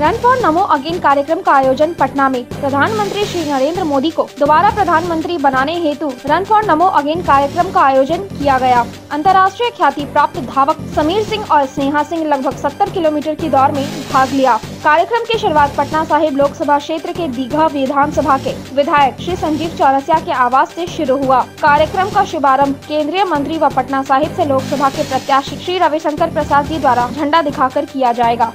Run for NaMo again कार्यक्रम का आयोजन पटना में। प्रधानमंत्री श्री नरेंद्र मोदी को दोबारा प्रधानमंत्री बनाने हेतु रन फॉर नमो अगेन कार्यक्रम का आयोजन किया गया। अंतर्राष्ट्रीय ख्याति प्राप्त धावक समीर सिंह और स्नेहा सिंह लगभग 70 किलोमीटर की दौड़ में भाग लिया। कार्यक्रम की शुरुआत पटना साहिब लोकसभा क्षेत्र के दीघा विधानसभा के विधायक श्री संजीव चौरसिया के आवास से शुरू हुआ। कार्यक्रम का शुभारंभ केंद्रीय मंत्री व पटना साहिब से लोकसभा के प्रत्याशी श्री रविशंकर प्रसाद जी द्वारा झंडा दिखाकर किया जाएगा।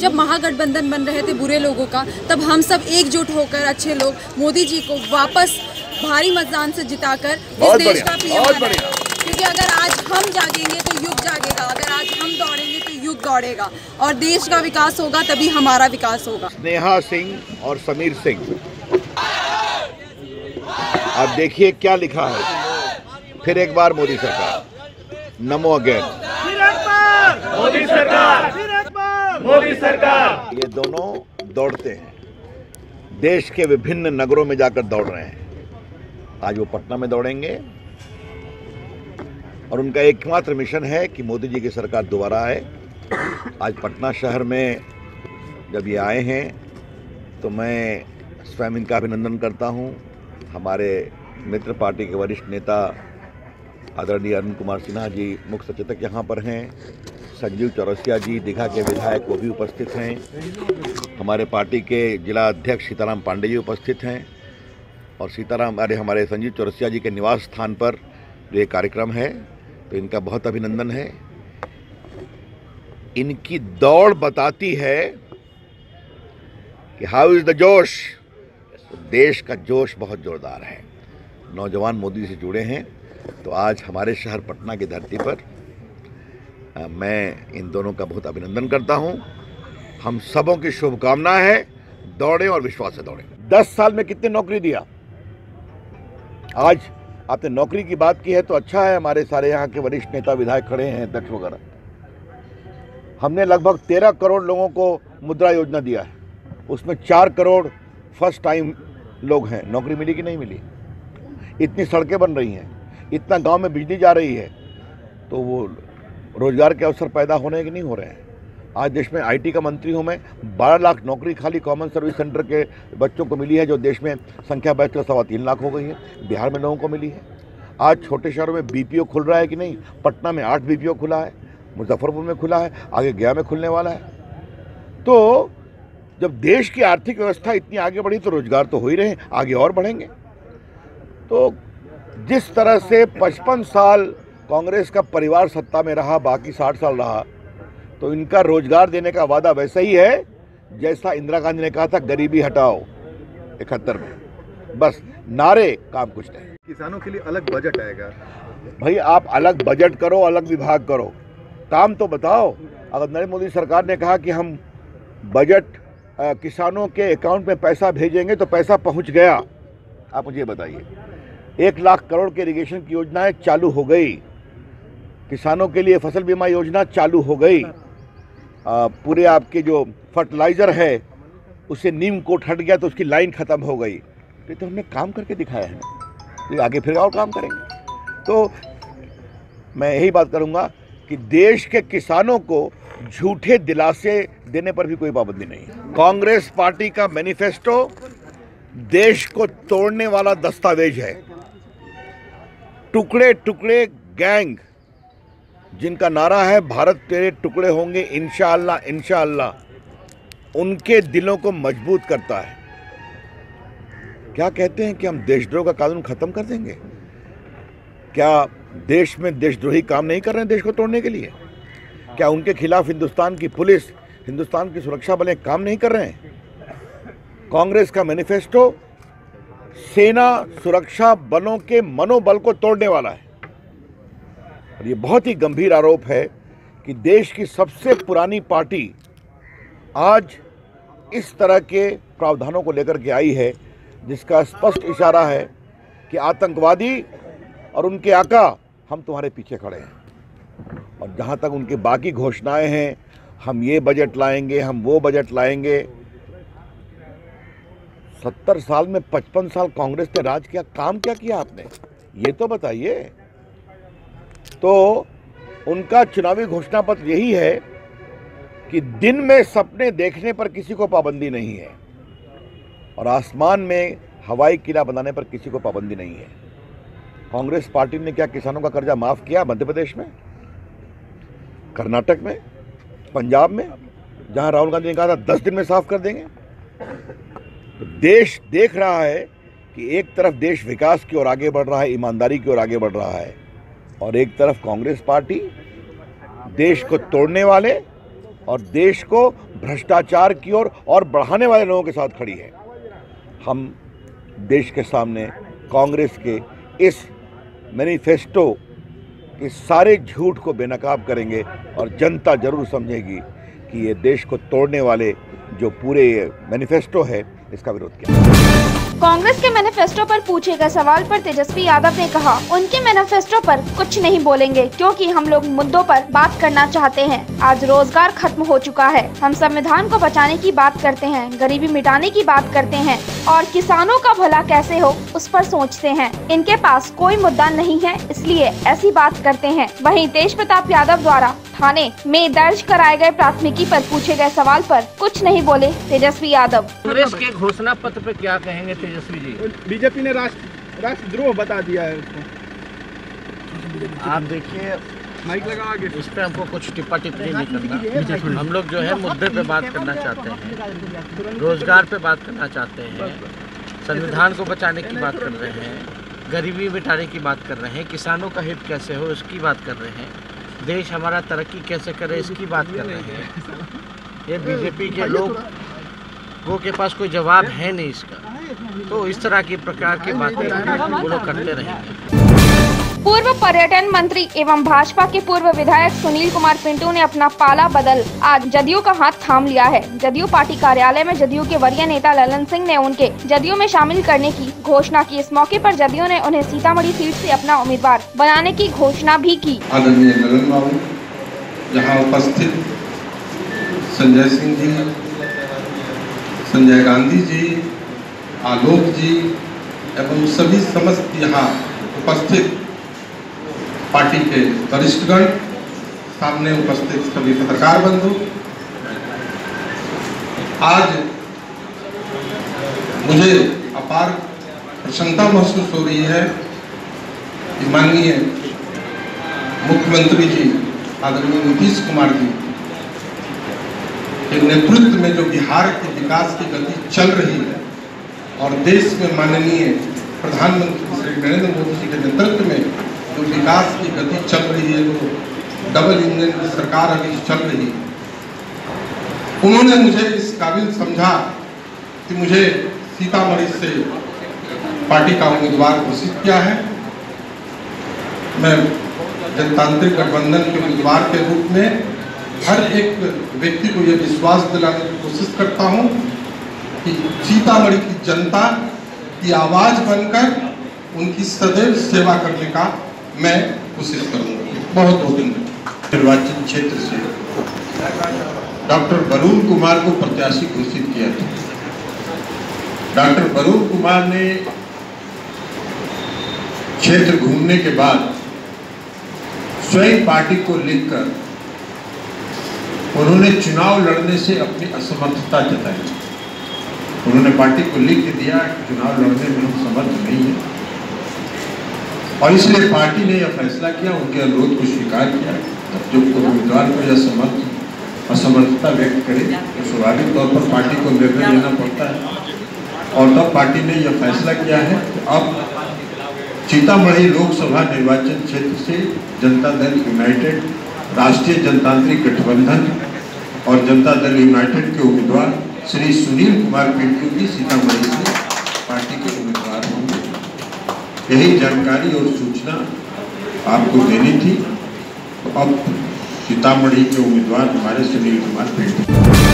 जब महागठबंधन बन रहे थे बुरे लोगों का तब हम सब एकजुट होकर अच्छे लोग मोदी जी को वापस भारी मतदान से जिताकर इस देश का पीएम। क्योंकि अगर आज हम जागेंगे दौड़ेंगे और देश का विकास होगा तभी हमारा विकास होगा। स्नेहा सिंह और समीर सिंह। आप देखिए क्या लिखा है। फिर एक बार मोदी सरकार। नमो अगेन। मोदी सरकार। मोदी सरकार। ये दोनों दौड़ते हैं। देश के विभिन्न नगरों में जाकर दौड़ रहे हैं। आज वो पटना में दौड़ेंगे। और उनका एकमात्र मिशन है कि मोदी जी की सरकार दोबारा आए। आज पटना शहर में जब ये आए हैं तो मैं स्वयं इनका अभिनंदन करता हूँ। हमारे मित्र पार्टी के वरिष्ठ नेता आदरणीय अरुण कुमार सिन्हा जी, मुख्य सचेतक यहाँ पर हैं। संजीव चौरसिया जी, दीघा के विधायक, वो भी उपस्थित हैं। हमारे पार्टी के जिला अध्यक्ष सीताराम पांडे जी उपस्थित हैं। और सीताराम, अरे, हमारे संजीव चौरसिया जी के निवास स्थान पर जो ये कार्यक्रम है तो इनका बहुत अभिनंदन है। इनकी दौड़ बताती है कि हाउ इज़ द जोश? तो देश का जोश बहुत जोरदार है। नौजवान मोदी से जुड़े हैं तो आज हमारे शहर पटना की धरती पर मैं इन दोनों का बहुत अभिनंदन करता हूँ। हम सबों की शुभकामना है, दौड़ें और विश्वास से दौड़ें। दस साल में कितने नौकरी दिया? आज आपने नौकरी की बात की है तो अच्छा है, हमारे सारे यहाँ के वरिष्ठ नेता, विधायक खड़े हैं, अध्यक्ष वगैरह। हमने लगभग तेरह करोड़ लोगों को मुद्रा योजना दिया है। उसमें चार करोड़ फ़र्स्ट टाइम लोग हैं। नौकरी मिली कि नहीं मिली? इतनी सड़कें बन रही हैं, इतना गाँव में बिजली जा रही है तो वो रोज़गार के अवसर पैदा होने कि नहीं हो रहे हैं। आज देश में आईटी का मंत्री हूँ मैं। बारह लाख नौकरी खाली कॉमन सर्विस सेंटर के बच्चों को मिली है, जो देश में संख्या बढ़कर सवा तीन लाख हो गई है। बिहार में लोगों को मिली है। आज छोटे शहरों में बीपीओ खुल रहा है कि नहीं? पटना में आठ बीपीओ खुला है। मुजफ्फरपुर में खुला है आगे गया में खुलने वाला है। तो जब देश की आर्थिक व्यवस्था इतनी आगे बढ़ी तो रोज़गार तो हो ही रहे आगे और बढ़ेंगे। तो जिस तरह से 55 साल कांग्रेस का परिवार सत्ता में रहा बाकी 60 साल रहा तो इनका रोज़गार देने का वादा वैसा ही है जैसा इंदिरा गांधी ने कहा था गरीबी हटाओ इकहत्तर में। बस नारे काम कुछ नहीं। किसानों के लिए अलग बजट आएगा। भाई आप अलग बजट करो अलग विभाग करो। काम तो बताओ। अगर नरेंद्र मोदी सरकार ने कहा कि हम बजट किसानों के अकाउंट में पैसा भेजेंगे तो पैसा पहुँच गया। आप मुझे बताइए। एक लाख करोड़ के इरीगेशन की योजनाएँ चालू हो गई। किसानों के लिए फ़सल बीमा योजना चालू हो गई। अ, पूरे आपके जो फर्टिलाइज़र है उससे नीम कोट हट गया तो उसकी लाइन ख़त्म हो गई। ये तो हमने काम करके दिखाया है। तो आगे फिर और काम करेंगे। तो मैं यही बात करूँगा कि देश के किसानों को झूठे दिलासे देने पर भी कोई पाबंदी नहीं। कांग्रेस पार्टी का मैनिफेस्टो देश को तोड़ने वाला दस्तावेज़ है। टुकड़े टुकड़े गैंग, जिनका नारा है, भारत तेरे टुकड़े होंगे इंशाअल्लाह इंशाअल्लाह उनके दिलों को मज़बूत करता है। क्या कहते हैं कि हम देशद्रोह का कानून खत्म कर देंगे? क्या देश में देशद्रोही काम नहीं कर रहे हैं देश को तोड़ने के लिए। क्या उनके खिलाफ हिंदुस्तान की पुलिस, हिंदुस्तान की सुरक्षा बलें काम नहीं कर रहे हैं? कांग्रेस का मैनिफेस्टो सेना सुरक्षा बलों के मनोबल को तोड़ने वाला है। और ये बहुत ही गंभीर आरोप है कि देश की सबसे पुरानी पार्टी आज इस तरह के प्रावधानों को लेकर के आई है, जिसका स्पष्ट इशारा है कि आतंकवादी और उनके आका, हम तुम्हारे पीछे खड़े हैं। और जहाँ तक उनकी बाकी घोषणाएँ हैं, हम ये बजट लाएँगे, हम वो बजट लाएँगे। सत्तर साल में पचपन साल कांग्रेस ने राज किया, काम क्या किया आपने? ये तो बताइए। तो उनका चुनावी घोषणा पत्र यही है कि दिन में सपने देखने पर किसी को पाबंदी नहीं है और आसमान में हवाई किला बनाने पर किसी को पाबंदी नहीं है। कांग्रेस पार्टी ने क्या किसानों का कर्जा माफ़ किया मध्य प्रदेश में? कर्नाटक में? पंजाब में? जहाँ राहुल गांधी ने कहा था दस दिन में साफ़ कर देंगे। तो देश देख रहा है कि एक तरफ़ देश विकास की ओर आगे बढ़ रहा है ईमानदारी की ओर आगे बढ़ रहा है और एक तरफ़ कांग्रेस पार्टी देश को तोड़ने वाले और देश को भ्रष्टाचार की ओर और, और बढ़ाने वाले लोगों के साथ खड़ी है। हम देश के सामने कांग्रेस के इस मैनिफेस्टो के सारे झूठ को बेनकाब करेंगे और जनता ज़रूर समझेगी कि ये देश को तोड़ने वाले जो पूरे मैनिफेस्टो है, इसका विरोध किया। कांग्रेस के मैनिफेस्टो पर पूछे गए सवाल पर तेजस्वी यादव ने कहा, उनके मैनिफेस्टो पर कुछ नहीं बोलेंगे, क्योंकि हम लोग मुद्दों पर बात करना चाहते हैं। आज रोज़गार खत्म हो चुका है। हम संविधान को बचाने की बात करते हैं, गरीबी मिटाने की बात करते हैं, और किसानों का भला कैसे हो, उस पर सोचते हैं। इनके पास कोई मुद्दा नहीं है, इसलिए ऐसी बात करते हैं। वही तेज प्रताप यादव द्वारा थाने में दर्ज कराए गए प्राथमिकी पर पूछे गए सवाल पर कुछ नहीं बोले तेजस्वी यादव। कांग्रेस के घोषणा पत्र पे क्या कहेंगे तेजस्वी जी। बीजेपी ने राष्ट्र राष्ट्रद्रोह बता दिया है उसको। आप देखिए माइक लगा आगे। इस पर हमको कुछ टिप्पा टिप्पणी नहीं करना। हम लोग जो है मुद्दे पे बात करना चाहते हैं। रोज़गार पे बात करना चाहते हैं। संविधान को बचाने की बात कर रहे हैं गरीबी मिटाने की बात कर रहे हैं किसानों का हित कैसे हो इसकी बात कर रहे हैं देश हमारा तरक्की कैसे करे इसकी बात कर रहे हैं। ये बीजेपी के लोग वो के पास कोई जवाब है नहीं इसका। तो इस तरह की प्रकार की बातें वो लोग करते रहेंगे पूर्व पर्यटन मंत्री एवं भाजपा के पूर्व विधायक सुनील कुमार पिंटू ने अपना पाला बदल आज जदयू का हाथ थाम लिया है। जदयू पार्टी कार्यालय में जदयू के वरीय नेता ललन सिंह ने उनके जदयू में शामिल करने की घोषणा की। इस मौके पर जदयू ने उन्हें सीतामढ़ी सीट से अपना उम्मीदवार बनाने की घोषणा भी की। आदरणीय ललन बाबू यहाँ उपस्थित संजय सिंह जी संजय गांधी जी आलोक जी एवं सभी समस्त यहाँ उपस्थित पार्टी के वरिष्ठगण, सामने उपस्थित सभी पत्रकार बंधु, आज मुझे अपार प्रसन्नता महसूस हो रही है कि माननीय मुख्यमंत्री जी, आदरणीय नीतीश कुमार जी के नेतृत्व में जो बिहार के विकास की गति चल रही है और देश में माननीय प्रधानमंत्री श्री नरेंद्र मोदी जी के नेतृत्व में जो विकास की गति चल रही है जो डबल इंजन की सरकार अभी चल रही है। उन्होंने मुझे इस काबिल समझा कि मुझे सीतामढ़ी से पार्टी का उम्मीदवार घोषित किया है। मैं जनतांत्रिक गठबंधन के उम्मीदवार के रूप में हर एक व्यक्ति को यह विश्वास दिलाने की कोशिश करता हूँ कि सीतामढ़ी की जनता की आवाज़ बनकर उनकी सदैव सेवा करने का मैं कोशिश करूँगा। बहुत बहुत धन्यवाद। निर्वाचन क्षेत्र से डॉक्टर वरुण कुमार को प्रत्याशी घोषित किया था। डॉक्टर वरुण कुमार ने क्षेत्र घूमने के बाद स्वयं पार्टी को लिखकर उन्होंने चुनाव लड़ने से अपनी असमर्थता जताई। उन्होंने पार्टी को लिख दिया कि चुनाव लड़ने में हम समर्थ नहीं है। और इसलिए पार्टी ने यह फैसला किया, उनके अनुरोध को स्वीकार किया। जब कोई उम्मीदवार को यह समर्थ, असमर्थता व्यक्त करे तो स्वाभाविक तौर पर पार्टी को निर्णय लेना पड़ता है। और तब पार्टी ने यह फैसला किया है कि अब सीतामढ़ी लोकसभा निर्वाचन क्षेत्र से जनता दल यूनाइटेड, राष्ट्रीय जनतांत्रिक गठबंधन और जनता दल यूनाइटेड के उम्मीदवार श्री सुनील कुमार पिंटू जी सीतामढ़ी से पार्टी के उम्मीदवार होंगे। यही जानकारी और सूचना आपको देनी थी। अब सीतामढ़ी के उम्मीदवार हमारे सुनील कुमार पिंटू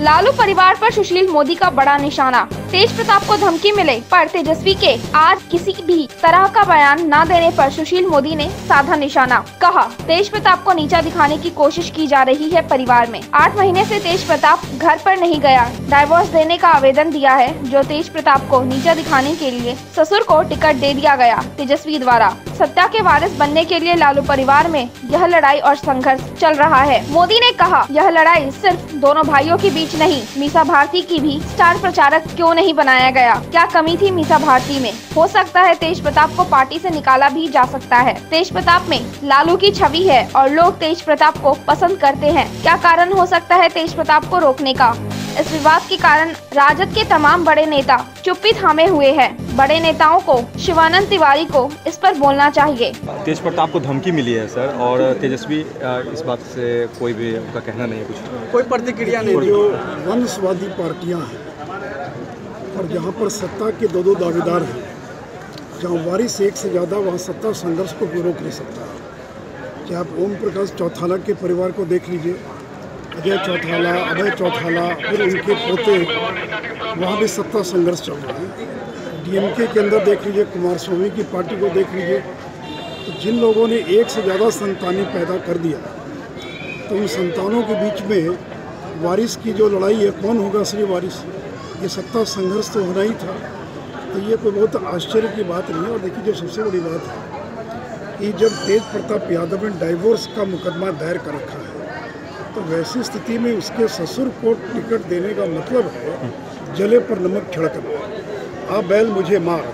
लालू परिवार पर सुशील मोदी का बड़ा निशाना। तेज प्रताप को धमकी मिले, पर तेजस्वी के आज किसी भी तरह का बयान न देने पर सुशील मोदी ने साधा निशाना। कहा, तेज प्रताप को नीचा दिखाने की कोशिश की जा रही है परिवार में। आठ महीने से तेज प्रताप घर पर नहीं गया। डाइवोर्स देने का आवेदन दिया है, जो तेज प्रताप को नीचा दिखाने के लिए ससुर को टिकट दे दिया गया, तेजस्वी द्वारा। सत्ता के वारिस बनने के लिए लालू परिवार में यह लड़ाई और संघर्ष चल रहा है। मोदी ने कहा, यह लड़ाई सिर्फ़ दोनों भाइयों के बीच नहीं। मीसा भारती की भी स्टार प्रचारक क्यों नहीं बनाया गया? क्या कमी थी मीसा भारती में? हो सकता है तेज प्रताप को पार्टी से निकाला भी जा सकता है। तेज प्रताप में लालू की छवि है और लोग तेज प्रताप को पसंद करते हैं। क्या कारण हो सकता है तेज प्रताप को रोकने का? इस विवाद के कारण राजद के तमाम बड़े नेता चुप्पी थामे हुए हैं। बड़े नेताओं को शिवानंद तिवारी को इस पर बोलना चाहिए। तेज प्रताप को धमकी मिली है सर और तेजस्वी इस बात से कोई भी उनका कहना नहीं है कुछ। कोई प्रतिक्रिया नहीं जो वंशवादी पार्टियाँ हैं और जहाँ पर सत्ता के दो दो दावेदार हैं। जहाँ वारिस एक से ज़्यादा वहाँ सत्ता संघर्ष को कोई रोक नहीं सकता। चाहे आप ओम प्रकाश चौथाला के परिवार को देख लीजिए? अजय चौथाला अभय चौथाला फिर उनके पोते वहाँ भी सत्ता संघर्ष चल रहा है। डीएमके के अंदर देख लीजिए, कुमार स्वामी की पार्टी को देख लीजिए तो जिन लोगों ने एक से ज़्यादा संतानें पैदा कर दिया तो उन संतानों के बीच में वारिस की जो लड़ाई है, कौन होगा असली वारिस? ये सत्ता संघर्ष तो होना ही था तो ये कोई बहुत आश्चर्य की बात नहीं है। और देखिए, जो सबसे बड़ी बात है कि जब तेज प्रताप यादव ने डाइवोर्स का मुकदमा दायर कर रखा है तो वैसी स्थिति में उसके ससुर को टिकट देने का मतलब है, जले पर नमक छिड़कना। आ बैल मुझे मार।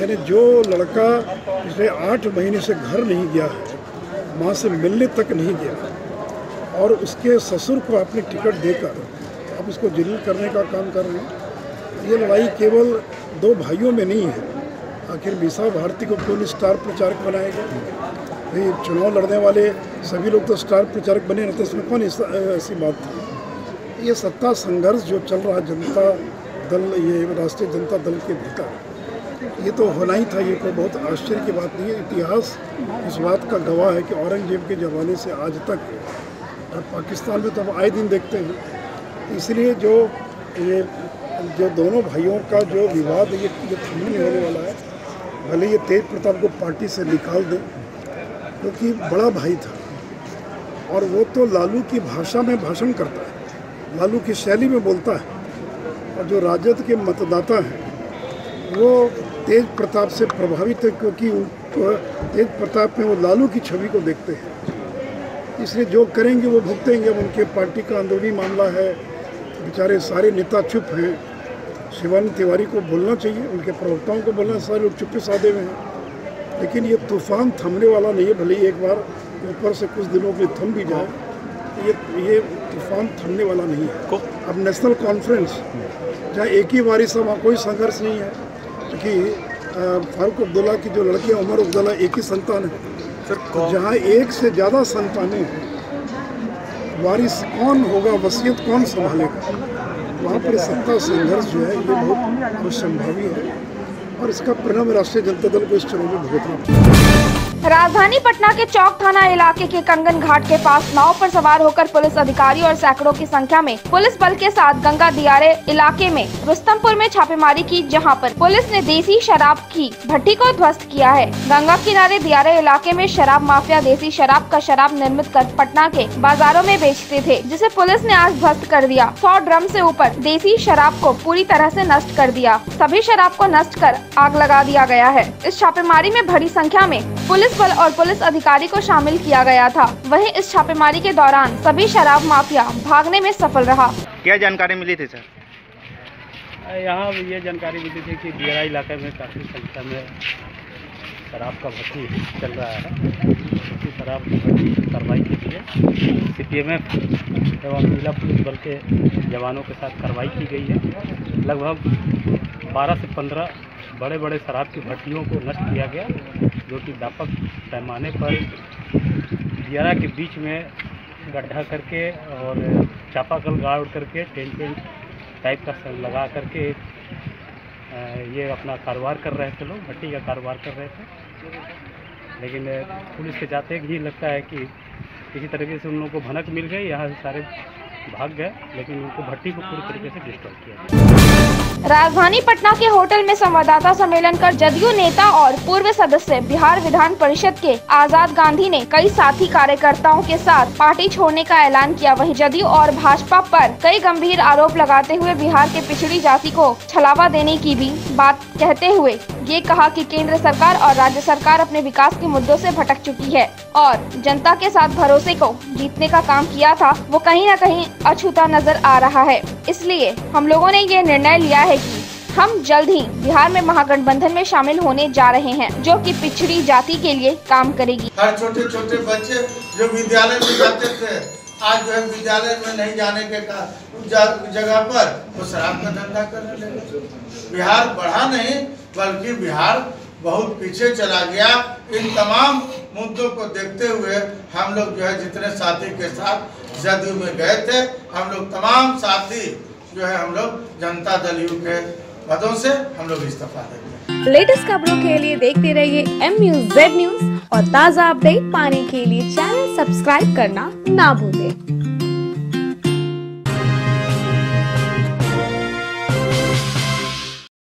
यानी जो लड़का पिछले आठ महीने से घर नहीं गया है, माँ से मिलने तक नहीं गया, और उसके ससुर को आपने टिकट देकर आप उसको जलील करने का काम कर रहे हैं। ये लड़ाई केवल दो भाइयों में नहीं है। आखिर मीसा भारती को कौन स्टार प्रचारक बनाएगा? भाई चुनाव लड़ने वाले सभी लोग तो स्टार प्रचारक बने रहते इसमें कौन ऐसी बात थी ये सत्ता संघर्ष जो चल रहा जनता दल, ये राष्ट्रीय जनता दल के भीतर ये तो होना ही था, ये कोई बहुत आश्चर्य की बात नहीं है। इतिहास इस बात का गवाह है कि औरंगज़ेब के ज़माने से आज तक और पाकिस्तान में तो हम आए दिन देखते हैं। इसलिए जो ये, जो दोनों भाइयों का जो विवाद ये ये थम नहीं होने वाला है। भले ये तेज प्रताप को पार्टी से निकाल दें, क्योंकि तो बड़ा भाई था। और वो तो लालू की भाषा में भाषण करता है, लालू की शैली में बोलता है। और जो राजद के मतदाता हैं, वो तेज प्रताप से प्रभावित है क्योंकि उनको तेज प्रताप में वो लालू की छवि को देखते हैं। इसलिए जो करेंगे, वो भुगतेंगे। अब उनके पार्टी का अंदरूनी मामला है। बेचारे सारे नेता चुप हैं। शिवानंद तिवारी को बोलना चाहिए, उनके प्रवक्ताओं को बोलना, सारे लोग चुप्पे साधे हुए हैं। लेकिन ये तूफ़ान थमने वाला नहीं है, भले ही एक बार ऊपर से कुछ दिनों के लिए थम भी जाए, ये ये तूफ़ान थमने वाला नहीं है। अब नेशनल कॉन्फ्रेंस जहाँ एक ही बारिश है वहाँ कोई संघर्ष नहीं है क्योंकि फारूक अब्दुल्ला की जो लड़की हैं उमर अब्दुल्ला एक ही संतान है। तो जहाँ एक से ज़्यादा संतानें हैं वारिस कौन होगा वसीयत कौन संभालेगा? वहाँ पर सत्ता संघर्ष जो है ये बहुत असंभावी है। और इसका परिणाम राष्ट्रीय जनता दल को इस चुनाव में भुगतना। राजधानी पटना के चौक थाना इलाके के कंगन घाट के पास नाव पर सवार होकर पुलिस अधिकारी और सैकड़ों की संख्या में पुलिस बल के साथ गंगा दियारे इलाके में रुस्तमपुर में छापेमारी की, जहाँ पर पुलिस ने देसी शराब की भट्टी को ध्वस्त किया है। गंगा किनारे दियारे इलाके में शराब माफिया देसी शराब का शराब निर्मित कर पटना के बाजारों में बेचते थे, जिसे पुलिस ने आज ध्वस्त कर दिया। सौ ड्रम ऐसी ऊपर देसी शराब को पूरी तरह ऐसी नष्ट कर दिया। सभी शराब को नष्ट कर आग लगा दिया गया है। इस छापेमारी में बड़ी संख्या में पुलिस बल और पुलिस अधिकारी को शामिल किया गया था। वहीं इस छापेमारी के दौरान सभी शराब माफिया भागने में सफल रहा। क्या जानकारी मिली थी सर? यहाँ ये जानकारी मिली थी कि दियरा इलाके में काफ़ी संख्या में शराब का भर्ती चल रहा है। उसी शराब की भट्टी कार्रवाई की गई है। सी पी एम एफ़ एवं जिला पुलिस बल के जवानों के साथ कार्रवाई की गई है। लगभग 12 से 15 बड़े बड़े शराब की भट्टियों को नष्ट किया गया। जो कि व्यापक पैमाने पर दियारा के बीच में गड्ढा करके और चापाकल गाड़ करके टेंट वेंट टाइप का लगा करके ये अपना कारोबार कर रहे थे लोग, भट्टी का कारोबार कर रहे थे। लेकिन पुलिस के जाते ही लगता है कि किसी तरीके से उन लोगों को भनक मिल गई, यहाँ से सारे भाग गए लेकिन उनको भट्टी को पूरी तरीके से डिस्ट्रॉय किया राजधानी पटना के होटल में संवाददाता सम्मेलन कर जदयू नेता और पूर्व सदस्य बिहार विधान परिषद के आज़ाद गांधी ने कई साथी कार्यकर्ताओं के साथ पार्टी छोड़ने का ऐलान किया। वहीं जदयू और भाजपा पर कई गंभीर आरोप लगाते हुए बिहार के पिछड़ी जाति को छलावा देने की भी बात कहते हुए ये कहा कि केंद्र सरकार और राज्य सरकार अपने विकास के मुद्दों से भटक चुकी है और जनता के साथ भरोसे को जीतने का काम किया था, वो कहीं न कहीं अछूता नज़र आ रहा है। इसलिए हम लोगों ने ये निर्णय लिया है कि हम जल्द ही बिहार में महागठबंधन में शामिल होने जा रहे हैं, जो कि पिछड़ी जाति के लिए काम करेगी। हर छोटे छोटे बच्चे जो विद्यालय में जाते थे, आज जो है विद्यालय में नहीं जाने के का जा- जगह पर वो शराब का धंधा करने लगे। बिहार बढ़ा नहीं बल्कि बिहार बहुत पीछे चला गया। इन तमाम मुद्दों को देखते हुए हम लोग जो है जितने साथी के साथ जदयू में गए थे, हम लोग तमाम साथी जो है हम लोग जनता दल यू के पदों से हम लोग इस्तीफा देते लेटेस्ट खबरों के लिए देखते रहिए एम न्यूज़ जेड न्यूज़ और ताज़ा अपडेट पाने के लिए चैनल सब्सक्राइब करना ना भूलें।